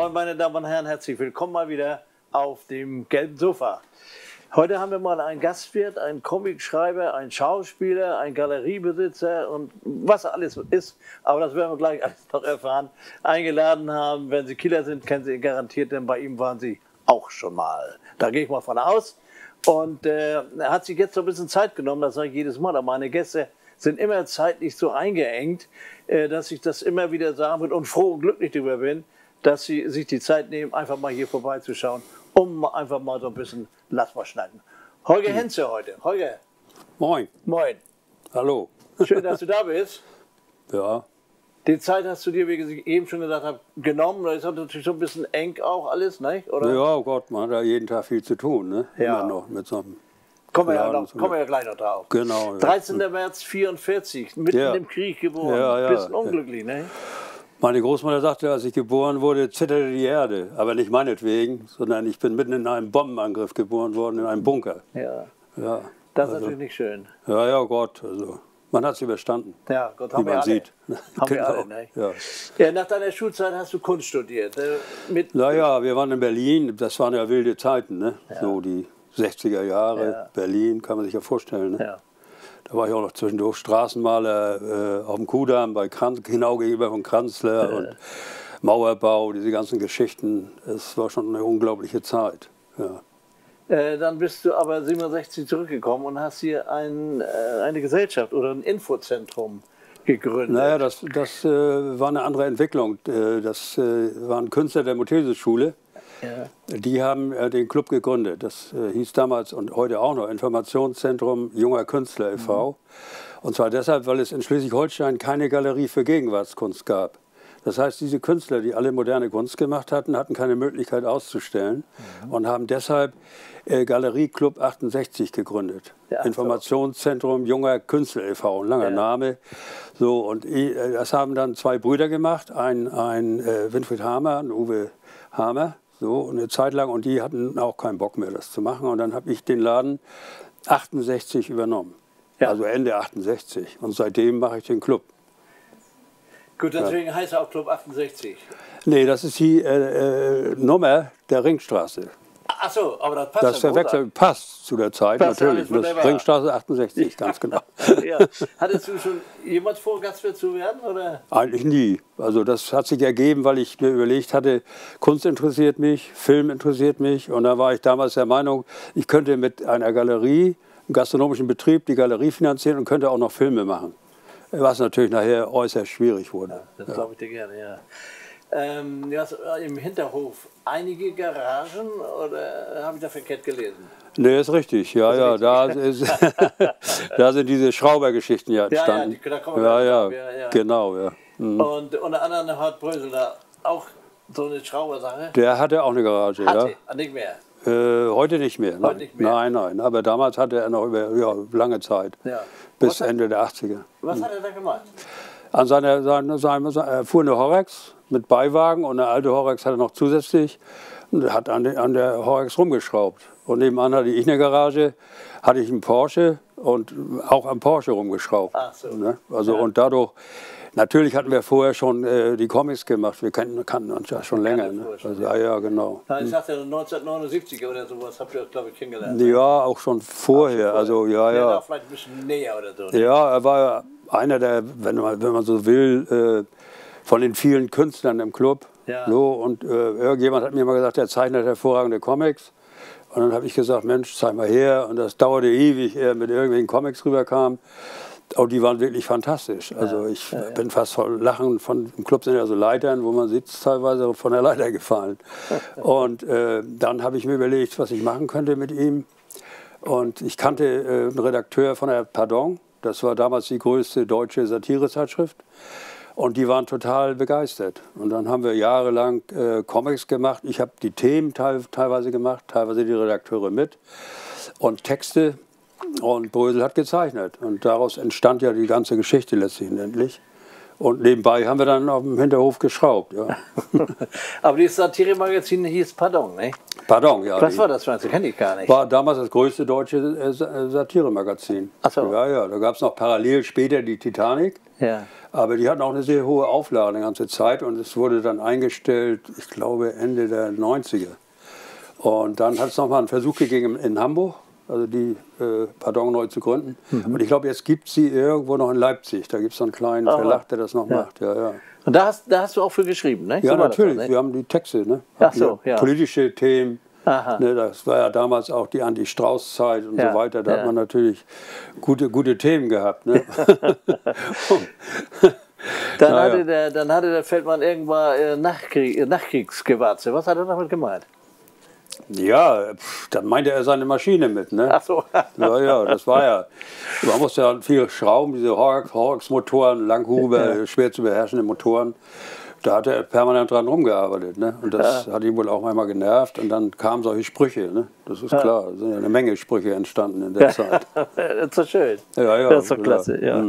Moin, meine Damen und Herren, herzlich willkommen mal wieder auf dem gelben Sofa. Heute haben wir mal einen Gastwirt, einen Comicschreiber, einen Schauspieler, einen Galeriebesitzer und was alles ist, aber das werden wir gleich alles noch erfahren, eingeladen haben. Wenn Sie Kieler sind, kennen Sie ihn garantiert, denn bei ihm waren Sie auch schon mal. Da gehe ich mal von aus. Und äh, er hat sich jetzt so ein bisschen Zeit genommen, das sage ich jedes Mal, aber meine Gäste sind immer zeitlich so eingeengt, äh, dass ich das immer wieder sagen will und froh und glücklich darüber bin, dass Sie sich die Zeit nehmen, einfach mal hier vorbeizuschauen, um einfach mal so ein bisschen Lass mal schneiden. Holger Henze heute. Holger, Moin. moin. Hallo. Schön, dass du da bist. Ja. Die Zeit hast du dir, wie ich eben schon gesagt habe, genommen. Das ist natürlich so ein bisschen eng auch alles, ne? oder? Ja, oh Gott, man hat ja jeden Tag viel zu tun, ne? Ja. Immer noch mit so einem. Kommen wir, ja noch, kommen wir ja gleich noch drauf. Genau. Ja. 13. März 44, mitten Ja. im Krieg geboren. Ja, ja. Bisschen unglücklich, ne? Meine Großmutter sagte, als ich geboren wurde, zitterte die Erde. Aber nicht meinetwegen, sondern ich bin mitten in einem Bombenangriff geboren worden, in einem Bunker. Ja. Ja. Das ist also, natürlich nicht schön. Ja, ja, Gott. Also, man hat es überstanden. Ja, Gott, Wie haben wir man alle. sieht. Haben wir alle, ne? ja. Ja, nach deiner Schulzeit hast du Kunst studiert. äh, Mit, Naja, wir waren in Berlin, das waren ja wilde Zeiten, ne? So die 60er Jahre, Ja. Berlin, kann man sich ja vorstellen. Ne? ja. Da war ich auch noch zwischendurch Straßenmaler äh, auf dem Kudamm bei Kranz, genau gegenüber von Kranzler und Mauerbau, diese ganzen Geschichten. Es war schon eine unglaubliche Zeit. Ja. Äh, dann bist du aber 67 zurückgekommen und hast hier ein, äh, eine Gesellschaft oder ein Infozentrum gegründet. Naja, das, das äh, war eine andere Entwicklung. Das waren Künstler der Mothesis-Schule. Ja. Die haben äh, den Club gegründet. Das äh, hieß damals und heute auch noch Informationszentrum Junger Künstler e.V. Und zwar deshalb, weil es in Schleswig-Holstein keine Galerie für Gegenwartskunst gab. Das heißt, diese Künstler, die alle moderne Kunst gemacht hatten, hatten keine Möglichkeit auszustellen und haben deshalb äh, Galerie Club 68 gegründet. Ja. Informationszentrum Junger Künstler e.V., ein langer Ja. Name. So, und äh, das haben dann zwei Brüder gemacht, ein, ein äh, Winfried Hamer und Uwe Hamer, so eine Zeit lang. Und die hatten auch keinen Bock mehr, das zu machen. Und dann habe ich den Laden 68 übernommen. Ja. Also Ende 68. Und seitdem mache ich den Club. Gut, deswegen heißt er auch Club 68. Nee, das ist die äh, äh, Nummer der Ringstraße. Achso, aber das passt Das ja verwechselt passt zu der Zeit, Passt natürlich. Das. Ringstraße 68, ganz genau. ja. Hattest du schon jemals vor, Gastwirt zu werden? Oder? Eigentlich nie. Also das hat sich ergeben, weil ich mir überlegt hatte, Kunst interessiert mich, Film interessiert mich. Und da war ich damals der Meinung, ich könnte mit einer Galerie, einem gastronomischen Betrieb, die Galerie finanzieren und könnte auch noch Filme machen. Was natürlich nachher äußerst schwierig wurde. Das glaube ich dir gerne, ja. Ähm, du hast äh, im Hinterhof einige Garagen oder habe ich da verkehrt gelesen? Nee, ist richtig. Ja, ja, da, ist, da sind diese Schraubergeschichten ja ja, entstanden. die- da ja, ja, ja, ja. genau, ja. Mhm. Und unter anderem hat Brösel da auch so eine Schraubersache. Der hatte auch eine Garage, Hatte, ja. ah, nicht mehr. Äh, heute nicht mehr. Nein. nicht mehr. nein, nein. Aber damals hatte er noch über ja, lange Zeit. Ja. Bis hat- Ende der 80er. Was hat er da gemacht? An seiner, seiner, seiner, er fuhr eine Horex mit Beiwagen und eine alte Horex hatte er noch zusätzlich und hat an, der- an der Horex rumgeschraubt. Und nebenan hatte ich eine Garage, hatte ich einen Porsche und auch am Porsche rumgeschraubt. Ach so. Ne? Also Ja. und dadurch, natürlich hatten wir vorher schon äh, die Comics gemacht, wir kannten, kannten uns ja schon länger. Ne? vorher schon, Also, ja, ja, genau. Nein, ich sagte 1979 oder sowas habt ihr, glaube ich, kennengelernt. Ja, auch schon vorher. Also ja, Ja, ja. da vielleicht ein bisschen näher oder so. ne? Ja, er war ja einer der, wenn man, wenn man so will, äh, von den vielen Künstlern im Club. Ja. So, und äh, irgendjemand hat mir mal gesagt, er zeichnet hervorragende Comics. Und dann habe ich gesagt, Mensch, zeig mal her. Und das dauerte ewig, ehe er mit irgendwelchen Comics rüberkam. Und die waren wirklich fantastisch. Also ich bin fast voll Lachen. Von, Im Club sind ja so Leitern, wo man sitzt, teilweise von der Leiter gefallen. und äh, dann habe ich mir überlegt, was ich machen könnte mit ihm. Und ich kannte äh, einen Redakteur von der Pardon. Das war damals die größte deutsche Satirezeitschrift. Und die waren total begeistert. Und dann haben wir jahrelang äh, Comics gemacht. Ich habe die Themen teil, teilweise gemacht, teilweise die Redakteure mit. Und Texte. Und Brösel hat gezeichnet. Und daraus entstand ja die ganze Geschichte letztendlich. Und nebenbei haben wir dann auf dem Hinterhof geschraubt. Ja. Aber dieses Satire-Magazin hieß Pardon, ne? Pardon, ja. Was war das für eins? Kenne ich gar nicht. War damals das größte deutsche äh, äh, Satiremagazin. Ach so. Ja, ja. Da gab es noch parallel später die Titanic. Ja. Aber die hatten auch eine sehr hohe Auflage die ganze Zeit und es wurde dann eingestellt, ich glaube Ende der 90er. Und dann hat es nochmal einen Versuch gegeben in Hamburg, also die äh, Pardon neu zu gründen. Mhm. Und ich glaube, jetzt gibt sie irgendwo noch in Leipzig. Da gibt es so einen kleinen Aha. Verlag, der das noch macht. Ja, ja. Und da hast, da hast du auch für geschrieben, ne? ja So war natürlich. doch, ne? Wir haben die Texte. Ne? Ach so, ja. Politische Themen. Aha. Ne, das war ja damals auch die Anti-Strauß-Zeit und Ja, so weiter. Da ja. hat man natürlich gute, gute Themen gehabt. Ne? Dann, Naja. hatte der, dann hatte der Feldmann irgendwann äh, Nachkrieg, Nachkriegsgewatze. Was hat er damit gemeint? Ja, dann meinte er seine Maschine mit, ne? Ach so. Ja, ja, das war ja. Man musste ja viel schrauben, diese Horrocks- Horrocks-Motoren, Langhuber, schwer zu beherrschende Motoren. Da hat er permanent dran rumgearbeitet, ne? Und das hat ihn wohl auch einmal genervt. Und dann kamen solche Sprüche, ne? Das ist klar. Da sind ja eine Menge Sprüche entstanden in der Zeit. das ist doch schön. Ja, ja, Das ist doch klar. klasse, ja.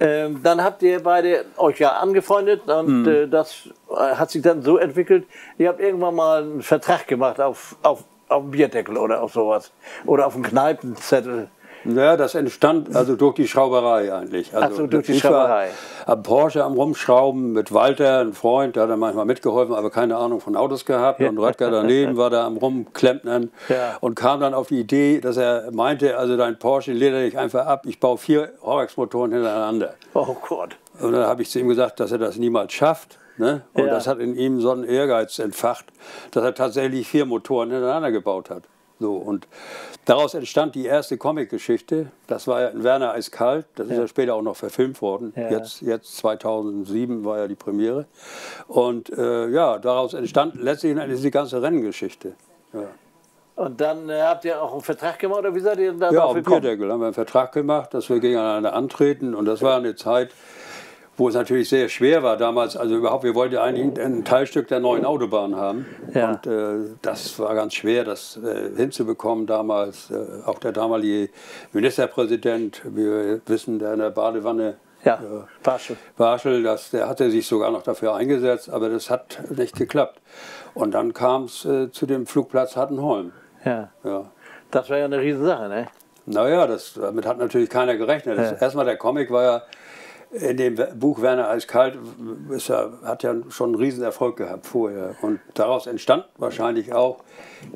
Ähm, dann habt ihr beide euch ja angefreundet und äh, das äh, hat sich dann so entwickelt, ihr habt irgendwann mal einen Vertrag gemacht auf, auf, auf einen Bierdeckel oder auf sowas. Oder auf einen Kneipenzettel. Ja, das entstand also durch die Schrauberei eigentlich. Also so, durch die Schrauberei. Am Porsche am Rumschrauben mit Walter, ein Freund, der hat dann manchmal mitgeholfen, aber keine Ahnung von Autos gehabt. Und Röttger daneben war da am Rumklempnern Ja. und kam dann auf die Idee, dass er meinte, also dein Porsche leder ich einfach ab, ich baue vier Horrocks-Motoren hintereinander. Oh Gott. Und dann habe ich zu ihm gesagt, dass er das niemals schafft. Ne? Und Ja. das hat in ihm so einen Ehrgeiz entfacht, dass er tatsächlich vier Motoren hintereinander gebaut hat. So, und daraus entstand die erste Comic-Geschichte. Das war ja in Werner Eiskalt. Das ist ja später auch noch verfilmt worden. Ja. Jetzt, jetzt 2007 war ja die Premiere. Und äh, ja, daraus entstand letztlich diese ganze Renngeschichte. Ja. Und dann äh, habt ihr auch einen Vertrag gemacht oder wie seid ihr da Ja, auf dem? Bierdeckel haben wir einen Vertrag gemacht, dass wir gegeneinander antreten. Und das war eine Zeit, wo es natürlich sehr schwer war damals. Also überhaupt, wir wollten eigentlich ein Teilstück der neuen Autobahn haben. Ja. Und äh, das war ganz schwer, das äh, hinzubekommen damals. Äh, auch der damalige Ministerpräsident, wir wissen, der in der Badewanne Ja, äh, war schon. Barschel, das, der hatte sich sogar noch dafür eingesetzt, aber das hat nicht geklappt. Und dann kam es äh, zu dem Flugplatz Hattenholm. Ja. Ja. Das war ja eine Riesensache, ne? Naja, das, damit hat natürlich keiner gerechnet. Das, Ja. Erstmal der Comic war ja in dem Buch Werner Eiskalt, ja, hat ja schon einen riesen Erfolg gehabt vorher. Und daraus entstand wahrscheinlich auch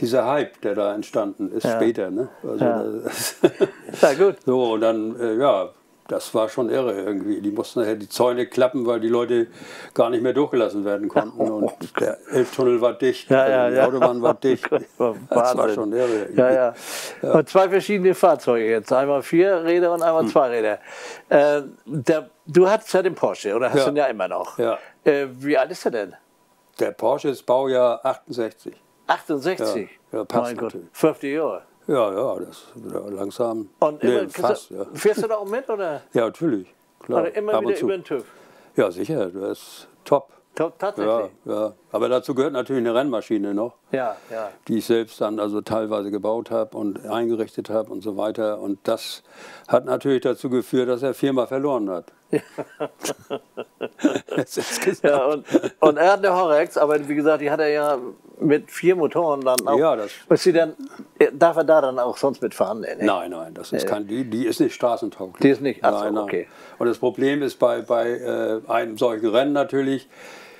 dieser Hype, der da entstanden ist Ja. später. Ne? Also Ja. das, Ja, gut. so, und dann, äh, ja, das war schon irre irgendwie. Die mussten nachher die Zäune klappen, weil die Leute gar nicht mehr durchgelassen werden konnten. Und der Elbtunnel war dicht, Ja, ja, die ja. Autobahn war dicht. Das war Das war Wahnsinn. schon irre. Ja, ja. Und zwei verschiedene Fahrzeuge jetzt. Einmal vier Räder und Hm. einmal zwei Räder. Äh, der, du hattest ja den Porsche oder hast Ja. ihn ja immer noch. Ja. Äh, wie alt ist er denn? Der Porsche ist Baujahr 68. 68. Ja, ja, passt mein Gott, natürlich. 50 Jahre. Ja, ja, das langsam. Und Nee, immer, fast, ja. fährst du da auch mit oder? ja, natürlich. Klar. oder immer wieder über den TÜV? Ja, sicher, das ist top. Ta- Tatsächlich. Ja, ja. Aber dazu gehört natürlich eine Rennmaschine noch, Ja, ja. die ich selbst dann also teilweise gebaut habe und eingerichtet habe und so weiter. Und das hat natürlich dazu geführt, dass er viermal verloren hat. Ja, und, und er hat eine Horrex, aber wie gesagt, die hat er ja mit vier Motoren dann auch. Ja, das- Und sie dann, darf er da dann auch sonst mitfahren? Nee. Nein, nein, das ist kein, die, die ist nicht straßentauglich. Die ist nicht? Ach so, nein, nein. okay. Und das Problem ist bei, bei äh, einem solchen Rennen natürlich,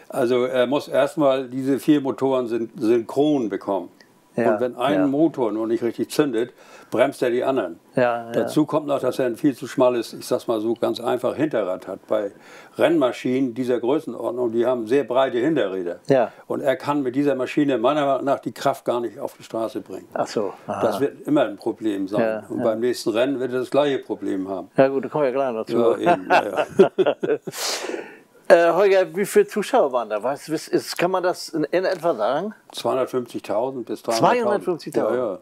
also er muss erstmal diese vier Motoren syn synchron bekommen. Ja, Und wenn ein ja. Motor noch nicht richtig zündet, bremst er die anderen. Ja. Dazu kommt noch, dass er ein viel zu schmales, ich sag's mal so ganz einfach, Hinterrad hat. Bei Rennmaschinen dieser Größenordnung, die haben sehr breite Hinterräder. Und er kann mit dieser Maschine meiner Meinung nach die Kraft gar nicht auf die Straße bringen. Ach so. aha. Das wird immer ein Problem sein. Und beim nächsten Rennen wird er das gleiche Problem haben. Ja gut, da kommen wir gleich noch zu. Ja, eben. Äh, Holger, wie viele Zuschauer waren da? Weißt, ist, kann man das in, in etwa sagen? 250.000 bis 300.000. 250.000? Ja, ja.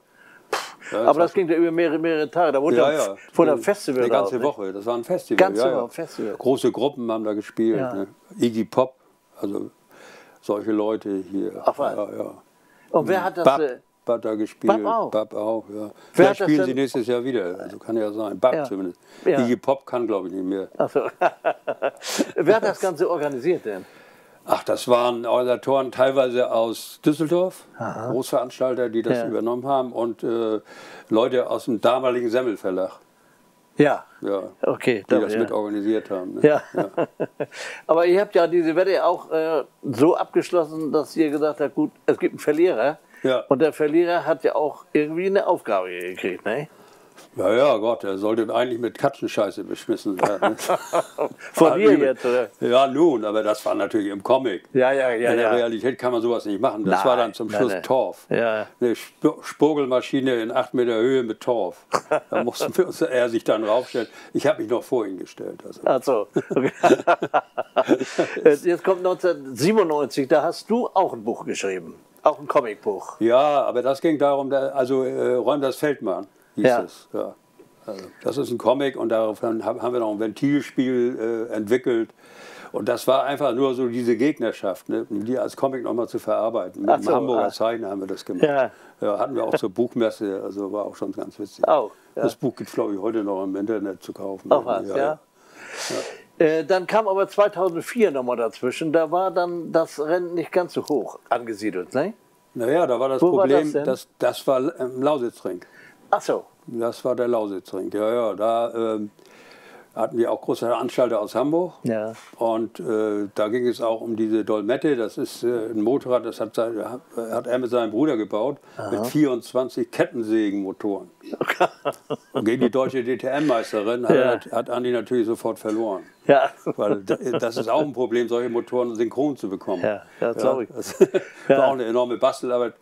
Ja, Aber das ging ja über mehrere, mehrere Tage. Da wurde ja, ja, vor dem Festival Eine ganze auch, ne? Woche. Das war ein Festival. Ganze ja. Woche Festival. Große Gruppen haben da gespielt. Ne? Iggy Pop, also solche Leute hier. Ach, was? ja, ja. Und wer hat das? Bab, Äh, da gespielt. Bab auch? Bab auch, ja. Vielleicht spielen sie nächstes Jahr wieder. Also kann ja sein. Bab Ja. zumindest. Ja. Iggy Pop kann, glaube ich, nicht mehr. Ach so. Wer hat das Ganze organisiert denn? Ach, das waren Organisatoren teilweise aus Düsseldorf, Großveranstalter, die das Ja. übernommen haben und äh, Leute aus dem damaligen Semmel Verlag, Ja, ja, okay. die da- das ja. mit organisiert haben. Ne? Ja. Aber ihr habt ja diese Wette auch äh, so abgeschlossen, dass ihr gesagt habt, gut, es gibt einen Verlierer. Ja. Und der Verlierer hat ja auch irgendwie eine Aufgabe gekriegt, ne? Ja, ja, Gott, er sollte eigentlich mit Katzenscheiße beschmissen werden. Von Ah, dir übel. jetzt, oder? Ja, nun, aber das war natürlich im Comic. Ja, ja, ja. In der ja. Realität kann man sowas nicht machen. Das Nein, war dann zum nein, Schluss nein. Torf. Ja. Eine Sp Spurgelmaschine in 8 Meter Höhe mit Torf. Da mussten wir uns, er sich dann raufstellen. Ich habe mich noch vor ihn gestellt. Also. Ach so. Okay. Jetzt kommt 1997, da hast du auch ein Buch geschrieben. Auch ein Comicbuch. Ja, aber das ging darum, da, also äh, Räum das Feldmann hieß Ja. es. Ja. Also, das ist ein Comic und daraufhin hab- haben wir noch ein Ventilspiel äh, entwickelt. Und das war einfach nur so diese Gegnerschaft, ne, um die als Comic nochmal zu verarbeiten. Mit Ach dem so, Hamburger ah. Zeichner haben wir das gemacht. Ja. Ja, hatten wir auch zur Buchmesse, also war auch schon ganz witzig. Auch, ja. Das Buch gibt es, glaube ich, heute noch im Internet zu kaufen. Auch was, ja. Äh, dann kam aber 2004 nochmal dazwischen. Da war dann das Rennen nicht ganz so hoch angesiedelt, ne? Naja, da war das Wo war Problem, das denn? dass das war im Lausitzring. Ach so. Das war der Lausitzring. Ja, ja, da ähm, hatten wir auch große Veranstalter aus Hamburg. Ja. Und äh, da ging es auch um diese Dolmette. Das ist äh, ein Motorrad, das hat, sein, hat er mit seinem Bruder gebaut, mit 24 Kettensägenmotoren. Und gegen die deutsche DTM-Meisterin hat, Ja. hat Andi natürlich sofort verloren. Ja. Weil da- das ist auch ein Problem, solche Motoren synchron zu bekommen. Ja, ja, glaub ich. Das Ja. war auch eine enorme Bastelarbeit.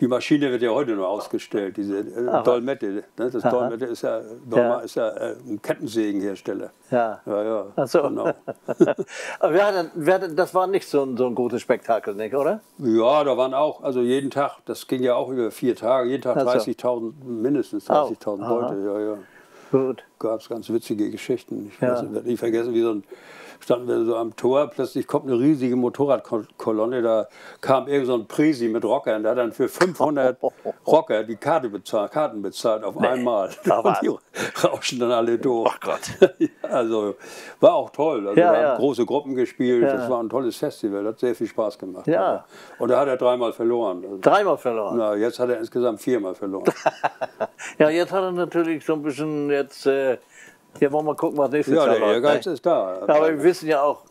Die Maschine wird ja heute nur ausgestellt, diese äh, Dolmette. Ne? Das Dolmette ist ja, normal, ist ja äh, ein Kettensägenhersteller. Ja. Ja, ja. Ach so. Genau. Aber wer hat, denn- wer hat, denn- das war nicht so ein, so ein gutes Spektakel, nicht, oder? Ja, da waren auch, also jeden Tag, das ging ja auch über vier Tage, jeden Tag Ach so. 30.000, mindestens Oh, 30.000 aha. Leute. Ja, ja. Gut. Gab es ganz witzige Geschichten. Ich Ja. weiß, ich werde nie vergessen, wie so ein, standen wir so am Tor, plötzlich kommt eine riesige Motorradkolonne, da kam irgend so ein Presi mit Rockern, der hat dann für 500 Rocker die Karte bezahlt, Karten bezahlt auf einmal. Ach, Und die rauschen dann alle durch. Ach Gott. Also war auch toll. Also Ja, wir ja. haben große Gruppen gespielt. Ja. Das war ein tolles Festival. Hat sehr viel Spaß gemacht. Ja. Und da hat er dreimal verloren. Also, Dreimal verloren. na, jetzt hat er insgesamt viermal verloren. Ja, jetzt hat er natürlich so ein bisschen jetzt. Äh, hier wollen wir gucken, was nächstes ja, Jahr der läuft, Ehrgeiz ne? ist da. Aber wir wissen ja auch,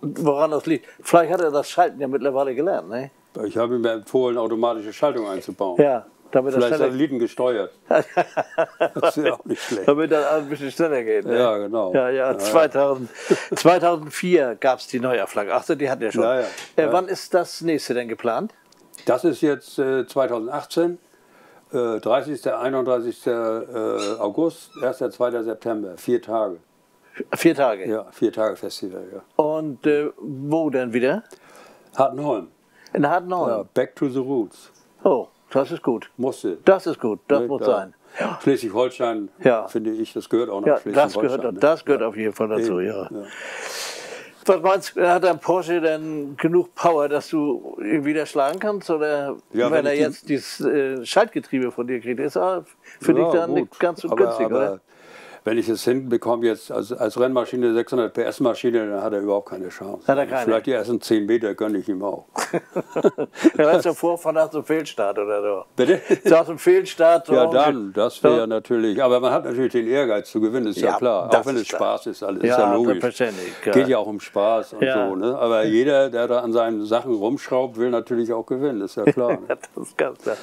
woran das liegt. Vielleicht hat er das Schalten ja mittlerweile gelernt, ne? Ich habe ihm empfohlen, automatische Schaltung einzubauen. Ja, damit das Vielleicht Satelliten gesteuert. Das wäre auch nicht schlecht. damit das ein bisschen schneller geht. Ne? Ja, genau. Ja, ja, 2000, 2004 gab es die Neuauflage. Achso, die hatten ja schon. Ja, ja. Äh, Ja. wann ist das nächste denn geplant? Das ist jetzt äh, 2018. Äh, 30. 31. Äh, August, 1. 2. September, vier Tage. Vier Tage. Ja, vier Tage Festival, ja. Und äh, wo denn wieder? Hartenholm. In Hartenholm. Ja, back to the roots. Oh, das ist gut. Musste. Das ist gut. Das Ne, muss da- sein. Schleswig-Holstein, Ja. finde ich, das gehört auch nach Ja, das Schleswig-Holstein. gehört, ne? das gehört auf jeden Fall dazu, Eben, ja. Was meinst du, hat dein Porsche denn genug Power, dass du ihn wieder schlagen kannst? Oder Ja, wenn, wenn er jetzt dieses äh, Schaltgetriebe von dir kriegt, ist er für dich dann gut. nicht ganz so günstig, aber oder? Wenn ich es hinbekomme, jetzt als, als Rennmaschine 600 PS Maschine, dann hat er überhaupt keine Chance. Hat er keine? Vielleicht die ersten 10 Meter gönne ich ihm auch. Das ist ja Vorfahren nach einem Fehlstart oder so. Bitte? Aus dem Fehlstart. so Ja, dann, das wäre So. ja natürlich, aber man hat natürlich den Ehrgeiz zu gewinnen, ist ja, Ja, klar. Auch wenn es klar. Spaß ist, alles Ja, ist ja logisch. ja. Geht ja auch um Spaß und Ja. so. Ne? Aber jeder, der da an seinen Sachen rumschraubt, will natürlich auch gewinnen, ist ja klar. Ne? Das ist ganz klar.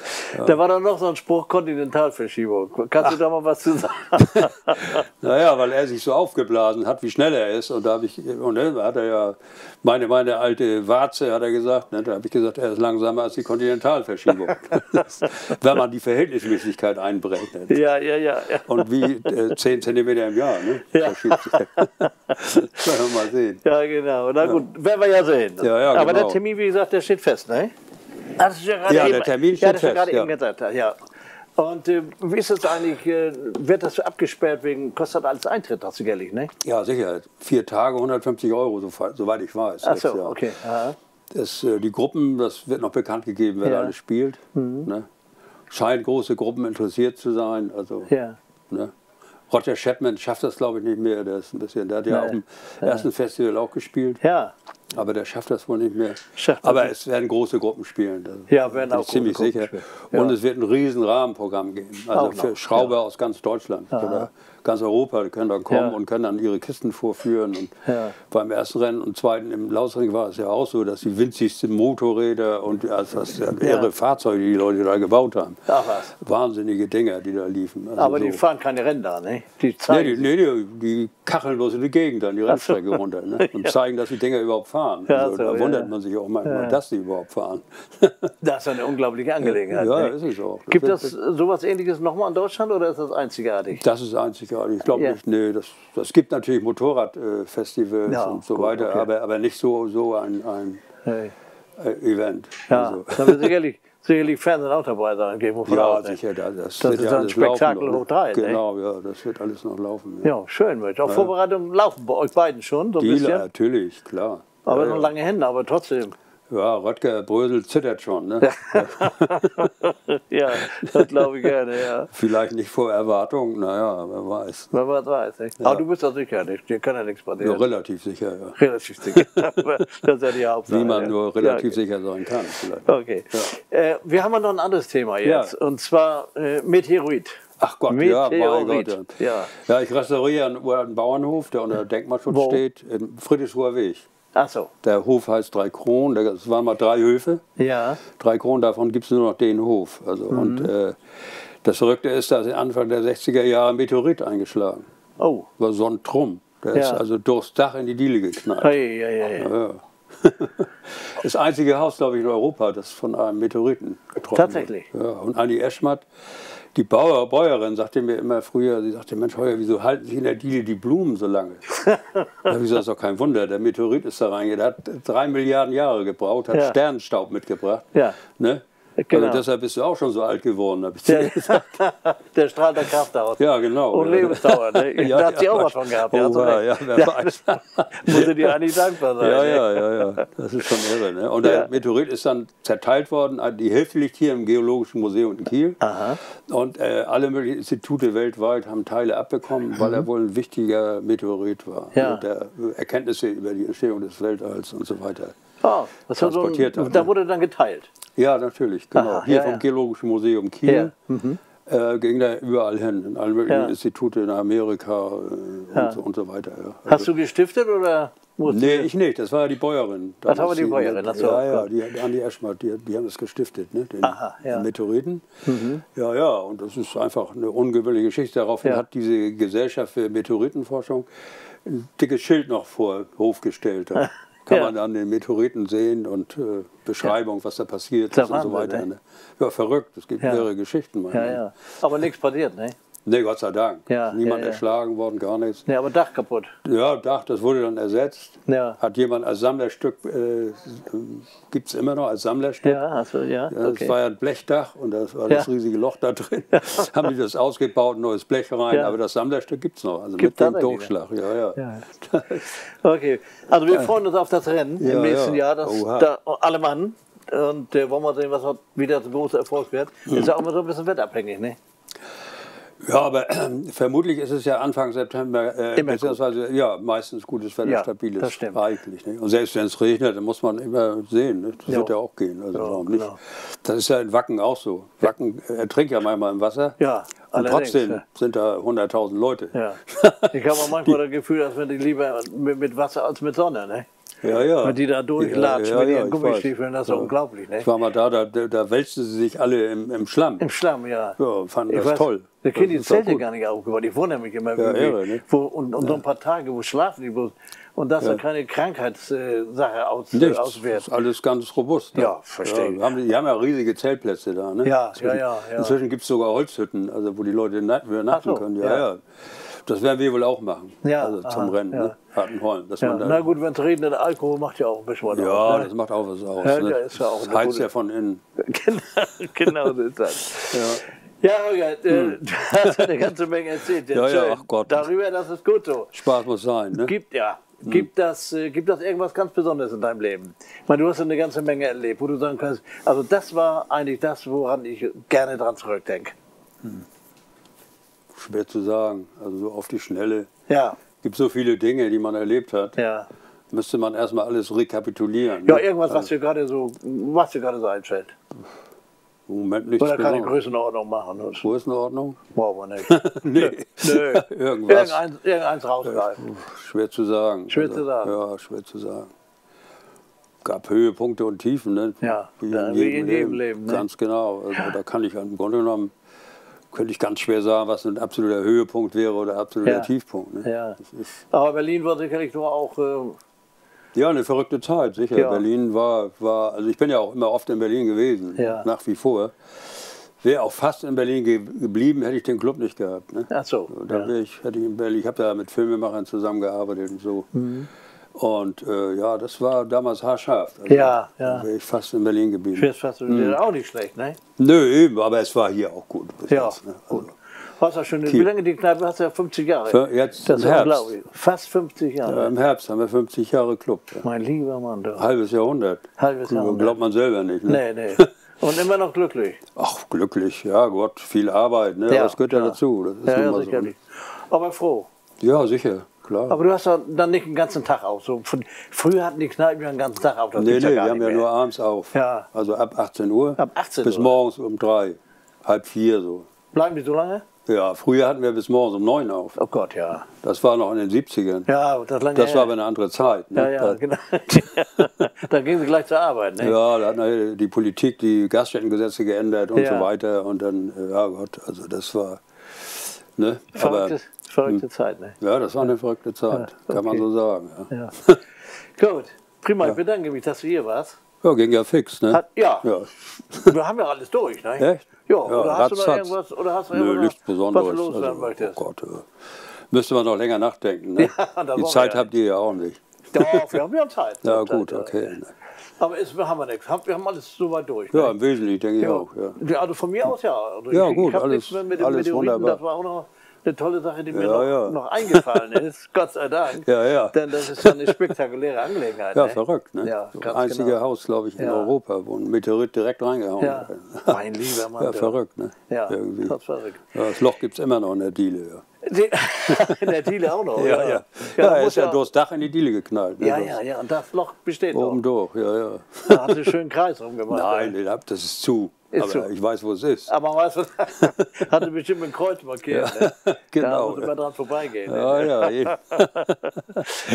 Da war dann noch so ein Spruch Kontinentalverschiebung. Kannst du da mal was zu sagen? Naja, weil er sich so aufgeblasen hat, wie schnell er ist. Und da habe ich, und ne, da hat er ja, meine, meine alte Warze, hat er gesagt, ne, da habe ich gesagt, er ist langsamer als die Kontinentalverschiebung. Wenn man die Verhältnismäßigkeit einberechnet. ja, ja, ja. ja. Und wie äh, 10 Zentimeter im Jahr, ne? Ja. Verschiebt sich. Können wir mal sehen. Ja, genau. Na gut, werden wir ja sehen. Ja, ja, Aber der genau. Termin, wie gesagt, der steht fest, ne? Ja Ja, eben, der Termin ja, steht du fest, gerade ja. eben gesagt, ja. Und äh, wie ist das eigentlich, äh, wird das abgesperrt wegen, kostet alles Eintritt, hast du jährlich, ne? Ja, sicher. Vier Tage, 150 Euro, so, soweit ich weiß. Ach jetzt, so, ja. okay. Das, äh, die Gruppen, das wird noch bekannt gegeben, wer Ja. Mhm. da alles spielt. Ne? scheint große Gruppen interessiert zu sein. Also, Ja. ne? Roger Chapman schafft das, glaube ich, nicht mehr. Der, ist ein bisschen, der hat ja Nee. auf dem ersten Festival auch gespielt, Ja. Aber der schafft das wohl nicht mehr. Schafft das aber es werden große Gruppen spielen. Da Ja, werden auch ich ziemlich große Gruppen sicher. spielen. Und Ja. es wird ein riesen Rahmenprogramm geben. Also Auch für Schrauber aus ganz Deutschland oder ganz Europa, die können dann kommen Ja. und können dann ihre Kisten vorführen. Und Ja. beim ersten Rennen und zweiten im Lausring war es ja auch so, dass die winzigsten Motorräder und also das irre Fahrzeuge, die die Leute da gebaut haben. Ach was. Wahnsinnige Dinger, die da liefen. Also Aber so. die fahren keine Rennen da, ne? Die Nee, zeigen. die, nee, die, die kacheln bloß in die Gegend an die Rennstrecke runter ne? und zeigen, dass die Dinger überhaupt fahren. Ja, also, so, da ja, wundert ja. man sich auch manchmal, dass die überhaupt fahren. Das ist eine unglaubliche Angelegenheit. ja, ist es auch. Gibt wird- es sowas ähnliches nochmal in Deutschland oder ist das einzigartig? Das ist einzigartig. Ich glaube Ja. nicht, nee, das, das gibt natürlich Motorradfestivals Ja, und so gut, weiter, okay. aber, aber nicht so, so ein, ein Hey. äh, Event. Ja, Also, da wird sicherlich, sicherlich Fernsehen auch dabei sein, gehen wir von ja, aus, sicher. Das, das, Das ist ja ein Spektakel laufen. hoch drei? Genau, ja, das wird alles noch laufen. Ja. Ja, schön, Mensch. Auch Vorbereitungen laufen bei euch beiden schon, so ein Die, bisschen. natürlich, klar. Aber ja, noch ja. lange Hände, aber trotzdem. ja, Röttger Brösel zittert schon. Ne? ja, das glaube ich gerne, ja. Vielleicht nicht vor Erwartung, naja, wer weiß. Man weiß. Ne? Aber du bist doch sicher nicht. Dir kann ja nichts Ja, passieren. relativ sicher, ja. relativ sicher. das ist ja die Hauptsache. Wie man ja. nur relativ ja, sicher sein kann. Vielleicht. Okay. Äh, wir haben ja noch ein anderes Thema jetzt. Und zwar äh, Meteorit. Ach Gott, ja, mein Meteorit. Gott. Ja. Ja, ich restauriere einen, einen Bauernhof, der unter Denkmalschutz Wo? steht, im Friedrichsruher Weg. Ach so. Der Hof heißt Drei Kronen, es waren mal drei Höfe. Ja. Drei Kronen, davon gibt es nur noch den Hof. Also, Mhm. Und äh, das Verrückte ist, dass Anfang der 60er Jahre ein Meteorit eingeschlagen Oh. war so ein Trumm. Der Ja. ist also durchs Dach in die Diele geknallt. Hey, hey, hey. Ja. Das einzige Haus, glaube ich, in Europa, das von einem Meteoriten getroffen Tatsächlich? Wird. Ja. Und Annie Eschmatt, die Bauer, Bäuerin, sagte mir immer früher, sie sagte, Mensch, Heuer, wieso halten sich in der Diele die Blumen so lange? da habe ich gesagt, das ist doch kein Wunder, der Meteorit ist da reingegangen. Der hat drei Milliarden Jahre gebraucht, hat Ja. Sternenstaub mitgebracht. Ja. Ne? Genau. Also deshalb bist du auch schon so alt geworden, habe ich ihr Der, gesagt. der strahlt der Kraft aus. Ja, genau. Und ja. Lebensdauer. Ne? Ja, da hat sie ja, auch was von gehabt. Ja, Oh, ja, ja, wer weiß. Muss sie dir eigentlich dankbar sein. Ja, ne? ja, ja, ja. Das ist schon irre. Ne? Und Ja. der Meteorit ist dann zerteilt worden. Die Hälfte liegt hier im Geologischen Museum in Kiel. Aha. Und äh, alle möglichen Institute weltweit haben Teile abbekommen, weil er wohl ein wichtiger Meteorit war. Mhm. Ja. Mit der Erkenntnisse über die Entstehung des Weltalls und so weiter. Das so Transportiert ein, hat, da ne? wurde dann geteilt. Ja, natürlich, genau. Aha, hier ja, vom ja. Geologischen Museum Kiel. Ja. Mhm. Äh, ging der überall hin, in allen möglichen Ja. Institute in Amerika äh, Ja. und, so, und so weiter. Ja. Hast du gestiftet oder musst Nee, ich nicht. Das war die Bäuerin. Das war die Bäuerin, so, Ja, ja, die, Andi Eschmatt, die, die haben das gestiftet, ne? den Aha, ja. Mhm. Meteoriten. Ja, ja, und das ist einfach eine ungewöhnliche Geschichte. Daraufhin Ja. hat diese Gesellschaft für Meteoritenforschung ein dickes Schild noch vor Hof gestellt. Kann Ja. man dann den Meteoriten sehen und äh, Beschreibung, was da passiert Ist ja und so weiter. ne? Ne? Ja, verrückt. Es gibt Ja. mehrere Geschichten. Ja, ja. Aber nichts passiert, ne? Nee, Gott sei Dank. Ja, Niemand ja, ja. erschlagen worden, gar nichts. Ne, aber Dach kaputt. Ja, Dach, das wurde dann ersetzt. Ja. Hat jemand als Sammlerstück, äh, gibt es immer noch als Sammlerstück. Ja, du, ja. Ja, Das okay. war ja ein Blechdach und das war das Ja. riesige Loch da drin. Haben die das ausgebaut, neues Blech rein, Ja. aber das Sammlerstück gibt es noch. Also Gibt mit dem Durchschlag. Ja, ja. Ja. Okay, also wir freuen uns auf das Rennen Ja, im nächsten ja. Jahr. Das, da, alle Mann. Und äh, wollen wir sehen, was wieder ein großer Erfolg wird. Hm. Ist ja auch immer so ein bisschen wettabhängig, ne? Ja, aber äh, vermutlich ist es ja Anfang September, äh, Immer gut. beziehungsweise ja, meistens gutes Wetter, Ja, stabiles das stimmt. eigentlich. Ne? Und selbst wenn es regnet, dann muss man immer sehen. Ne? Das Ja. wird ja auch gehen. Also warum nicht? genau. Das ist ja in Wacken auch so. Wacken äh, ertrinkt ja manchmal im Wasser. Ja, Und trotzdem ja. sind da 100.000 Leute. Ja. Ich habe auch manchmal das Gefühl, dass wir die lieber mit, mit Wasser als mit Sonne, ne? Ja, ja. Wenn die da durchlatschen mit ihren Gummistiefeln, das ist unglaublich, ne? Ich war mal da, da, da wälzten sie sich alle im, im Schlamm. Im Schlamm, ja. Ja, fanden das weiß, toll. Da kriegen die Zelte gar nicht aufgebaut. Ich wundere mich immer. Ja, irre, ne? wo, und, und so ein paar Tage, wo schlafen die bloß? Und dass da keine Krankheitssache aus, äh, Nichts, auswirkt. ist alles ganz robust. ne? Ja, verstehe. Ja, haben die, die haben ja riesige Zeltplätze da. Ne? Ja, Inzwischen, ja, ja, ja. Inzwischen gibt es sogar Holzhütten, also wo die Leute na- übernachten Ach so, können. Ja, ja. Ja. Das werden wir wohl auch machen. Ja, also zum aha, Rennen, ja. ne? Hartenholm. Dass Ja, man da, na gut, wenn es regnet, Alkohol macht ja auch ein bisschen was ja, aus. ne? das macht auch was aus. Ja, ne? ja, ist ja auch das heizt ja von innen. genau, genau so ist das. Ja, Holger, äh, du hast eine ganze Menge erzählt. Hm. Ja, ja, Schön. ach Gott. Darüber, das ist gut so. Spaß muss sein. Ne? Gibt ja. Gibt, das, äh, gibt das irgendwas ganz Besonderes in deinem Leben? Ich meine, du hast ja eine ganze Menge erlebt, wo du sagen kannst, also das war eigentlich das, woran ich gerne dran zurückdenke. Schwer zu sagen. Also so auf die Schnelle. Ja, gibt so viele Dinge, die man erlebt hat. ja. Müsste man erstmal alles rekapitulieren. Ja, ne? irgendwas, was Also, dir gerade so, was dir gerade so einfällt. Im Moment nichts Oder keine. Größenordnung machen. Das Größenordnung? brauchen wir nicht. Nee. Nö. Irgendwas. Irgendeins, irgendeins rausgreifen. Schwer zu sagen. Also, Schwer zu sagen. Ja, schwer zu sagen. Gab Höhepunkte und Tiefen, ne? Ja, wie ja, in wie jedem in jedem Leben. Leben, ne? Ganz genau. Also da kann ich im Grunde genommen, könnte ich ganz schwer sagen, was ein absoluter Höhepunkt wäre oder absoluter Ja. Tiefpunkt. Ne? Ja. Aber Berlin war sicherlich doch auch, äh, ja, eine verrückte Zeit, sicher. Ja. Berlin war, war, also ich bin ja auch immer oft in Berlin gewesen, nach wie vor. Wäre auch fast in Berlin ge geblieben, hätte ich den Club nicht gehabt. Ne? ach so. Da Ja. wär ich, hätte ich in Berlin, ich habe da mit Filmemachern zusammengearbeitet und so. Mhm. Und äh, ja, das war damals haarscharf. Also, Ja, ja. Wäre ich fast in Berlin geblieben. Schwerst fast auch nicht schlecht, ne? Nö, eben, aber es war hier auch gut. Ja, jetzt, ne? also, Hast du schon, wie lange die Kneipe hast du ja 50 Jahre? Jetzt das im Herbst. Fast 50 Jahre. ja, Im Herbst haben wir 50 Jahre Club. Ja. Mein lieber Mann, du. Halbes Jahrhundert. Halbes Jahrhundert. Glaubt man selber nicht. Ne? Nee, nee. Und immer noch glücklich. Ach, glücklich, ja Gott, viel Arbeit, ne? Ja, es gehört ja dazu. Das ist Ja, ja, mal sicherlich. Aber froh. So. Ja, sicher, klar. Aber du hast doch dann nicht den ganzen Tag auf. So, von, früher hatten die Kneipen ja den ganzen Tag auf. Das nee, nee, ja wir haben nicht ja mehr. nur abends auf. Ja. Also ab 18 Uhr. Ab 18 bis Uhr. morgens um drei, halb vier so. Bleiben die so lange? Ja, früher hatten wir bis morgens um neun auf. Oh Gott, ja. Das war noch in den 70ern. Ja, das lange Das war aber eine andere Zeit. Ne? Ja, ja, Da, genau. da gingen sie gleich zur Arbeit, ne? ja, da hat die Politik die Gaststättengesetze geändert und Ja. so weiter. Und dann, ja Gott, also das war. Ne? Aber, Verrückte, verrückte Zeit, ne? ja, das war eine verrückte Zeit, Ja, kann man okay. so sagen. Ja. Ja. Gut, prima. Ich bedanke mich, dass du hier warst. ja, ging ja fix, ne? Hat, ja, ja. wir haben ja alles durch, ne? Echt? Ja, Ja, oder hast du noch ratzfatz. irgendwas, oder hast du Nö, irgendwas, nichts Besonderes. was du loswerden Also, möchtest? Oh Gott, äh, müsste man noch länger nachdenken. Ne? Ja, da die Zeit habt ihr ja auch nicht. Doch, wir haben ja Zeit. Ja, haben Zeit, gut, okay. ne. Aber ist, wir haben wir nichts. Wir haben alles soweit durch. Ja, ne? im Wesentlichen denke ich Ja. auch. Ja. Ja, also von mir aus ja. Also Ja, ich, gut, ich alles- nichts mehr mit, alles mit wunderbar. Das war auch noch eine tolle Sache, die mir Ja, noch, ja. noch eingefallen ist. Gott sei Dank. Ja, ja. Denn das ist ja eine spektakuläre Angelegenheit. Ja, ne? verrückt. Ne? Ja, das ganz einzige genau. Haus, glaube ich, in Ja. Europa, wo ein Meteorit direkt reingehauen Ja, hat. mein lieber Mann. Ja, verrückt, ne? Ja, Irgendwie. das verrückt. Ja, das Loch gibt es immer noch in der Diele. Ja, In der Diele auch noch, ja. oder? ja. ja, da er ist ja durchs Dach in die Diele geknallt. Ne? Ja, ja, ja. Und das Loch besteht noch. Oben durch, ja, ja. Da hat sie schön einen Kreis rumgemacht. Nein, das ist zu. Ist Aber zu. ich weiß, wo es ist. Aber weißt du, hatte bestimmt ein Kreuz markiert. Ne? Da genau. muss man dran vorbeigehen. Ja, Ne? ja.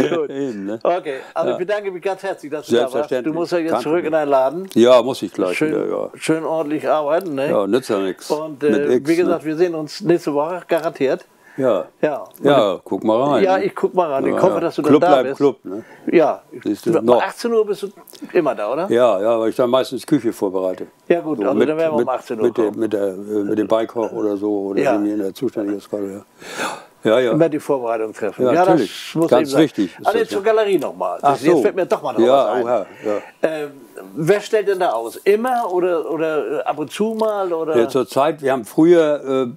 Gut. eben ne? Okay, also ich bedanke mich ganz herzlich, dass du da warst. Du musst ja jetzt Kein zurück in deinen Laden. Ja, muss ich gleich Schön, wieder, ja. schön ordentlich arbeiten. Ne? Ja, nützt ja nichts. Und äh, X, wie gesagt, ne? wir sehen uns nächste Woche garantiert. Ja. Ja, ja, guck mal rein. ja ne? ich guck mal ran. Ich Ja, hoffe, ja. dass du Club dann da bist. Club, ne? Ja, Siehst du, noch. 18 Uhr bist du immer da, oder? Ja, ja, weil ich dann meistens Küche vorbereite. Ja, gut, also dann werden wir um 18 Uhr mit, der, mit, der, äh, mit dem Beikoch oder so, oder Ja. dem der zuständig ist gerade. Ja, ja. ja. Immer die Vorbereitung treffen. Ja, das natürlich. muss Ganz eben sein. wichtig ist Also das, jetzt zur ja. Galerie nochmal. Ach Jetzt so. fällt mir doch mal noch Ja, was ein. oha, ja. Ähm, wer stellt denn da aus? Immer oder, oder ab und zu mal? Oder? Ja, Zurzeit, wir haben früher äh,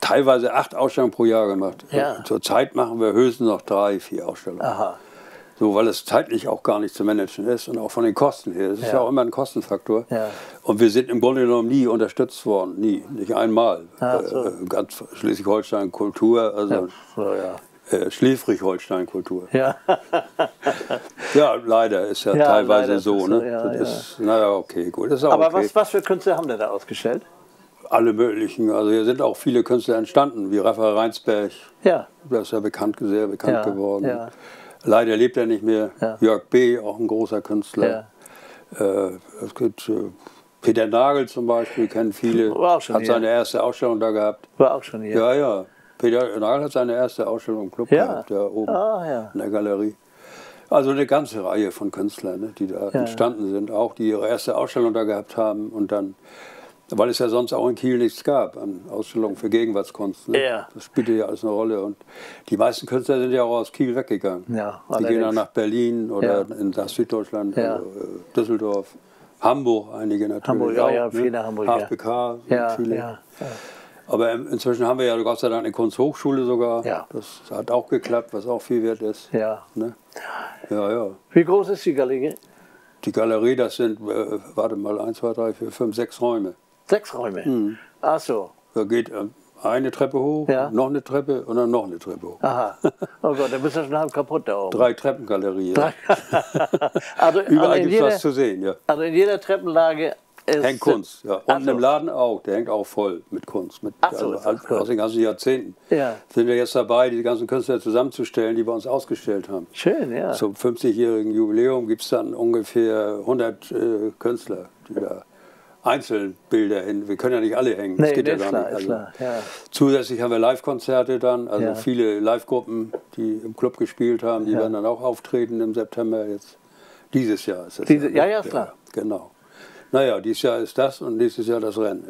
teilweise acht Ausstellungen pro Jahr gemacht. Ja. Zurzeit machen wir höchstens noch drei, vier Ausstellungen. Aha. So, weil es zeitlich auch gar nicht zu managen ist und auch von den Kosten her. Das ist Ja. ja, auch immer ein Kostenfaktor. Ja. Und wir sind im Grunde genommen nie unterstützt worden, nie, nicht einmal. Ach so. Äh, ganz Schleswig-Holstein Kultur, also So, ja. äh, Schleswig-Holstein Kultur. Ja. Ja, leider ist ja, Ja, teilweise so. es Ne? so, ja, das. Ist, naja, okay, gut. Aber okay. was, was für Künstler haben denn da ausgestellt? Alle möglichen. Also hier sind auch viele Künstler entstanden, wie Raphael Reinsberg. Ja. Der ist ja bekannt, sehr bekannt Ja, geworden. ja. Leider lebt er nicht mehr. Ja. Jörg B., auch ein großer Künstler. Äh, es gibt äh, Peter Nagel zum Beispiel, kennen viele. War auch schon hat hier. seine erste Ausstellung da gehabt. War auch schon hier. Ja, ja. Peter Nagel hat seine erste Ausstellung im Club Ja. gehabt, da oben Ah, ja. in der Galerie. Also eine ganze Reihe von Künstlern, ne, die da Ja. entstanden sind, auch die ihre erste Ausstellung da gehabt haben und dann, weil es ja sonst auch in Kiel nichts gab an Ausstellungen für Gegenwartskunst. Ne? Ja. Das spielte ja alles eine Rolle und die meisten Künstler sind ja auch aus Kiel weggegangen. Ja, die gehen dann nach Berlin oder Ja. in das Süddeutschland, Ja. also, äh, Düsseldorf, Hamburg, einige natürlich Hamburg, ja, auch. ja, ne? viele Hamburg, ja. HFBK, Ja, viele. ja. Aber inzwischen haben wir ja Gott sei Dank eine Kunsthochschule sogar. Ja. Das hat auch geklappt, was auch viel wert ist. Ja. Ne? Ja, ja. Wie groß ist die Galerie? Die Galerie, das sind, äh, warte mal, 1, 2, 3, 4, 5, 6 Räume. Sechs Räume. Ach so. Da geht äh, eine Treppe hoch, Ja. noch eine Treppe und dann noch eine Treppe hoch. Aha. Oh Gott, dann bist du schon halb kaputt da oben. Drei Treppengalerien. also, Überall also, gibt es was zu sehen, ja. also in jeder Treppenlage ist, Hängt Kunst, ja. Und so. im Laden auch, der hängt auch voll mit Kunst. Mit, Ach so, also, gut. aus den ganzen Jahrzehnten Ja. sind wir jetzt dabei, die ganzen Künstler zusammenzustellen, die bei uns ausgestellt haben. Schön, ja. Zum 50-jährigen Jubiläum gibt es dann ungefähr 100 äh, Künstler, die da einzeln Bilder hin. Wir können ja nicht alle hängen, das Nee, geht nee, ja ist gar klar, nicht. ist Also, klar, ja. Zusätzlich haben wir Live-Konzerte dann, also Ja. viele Live-Gruppen, die im Club gespielt haben, die Ja. werden dann auch auftreten im September jetzt. Dieses Jahr ist das. Diese- ne? ja, ja, ist klar. Genau. Naja, dieses Jahr ist das und nächstes Jahr das Rennen.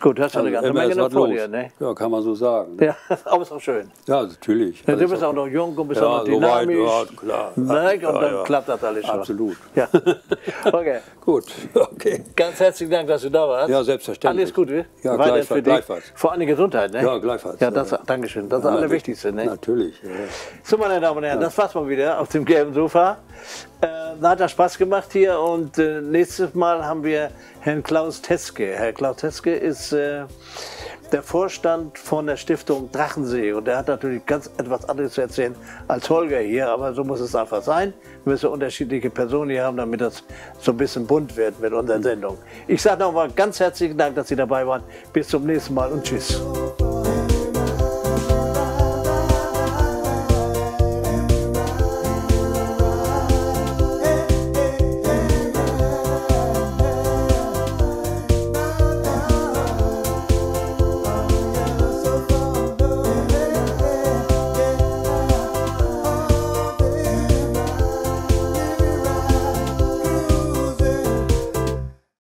Gut, hast du eine ganze Menge noch vor los. dir, ne? Ja, kann man so sagen. Ja, aber ist auch schön. Ja, natürlich. Ja, du bist auch noch jung und bist Ja, auch noch dynamisch. ja, klar. Ne? Und Ja, dann ja. klappt das alles schon. Absolut. Ja. Okay. Gut, okay. Ganz herzlichen Dank, dass du da warst. Ja, selbstverständlich. Alles Gute. Ja, Weiterhin gleichfalls, für dich. gleichfalls. Vor allem Gesundheit, ne? Ja, gleichfalls. Ja, das. Dankeschön. Das ist das Allerwichtigste, ne? Natürlich. So, meine Damen und Herren, das war's mal wieder auf dem gelben Sofa. Äh, hat das Spaß gemacht hier und äh, nächstes Mal haben wir Herrn Klaus Teske. Herr Klaus Teske ist äh, der Vorstand von der Stiftung Drachensee und der hat natürlich ganz etwas anderes zu erzählen als Holger hier, aber so muss es einfach sein. Wir müssen unterschiedliche Personen hier haben, damit das so ein bisschen bunt wird mit unserer Sendung. Ich sage nochmal ganz herzlichen Dank, dass Sie dabei waren. Bis zum nächsten Mal und tschüss.